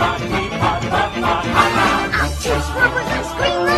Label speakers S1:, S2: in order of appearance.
S1: Monty Python, Monty
S2: I chase scream